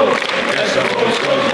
Господь, я собой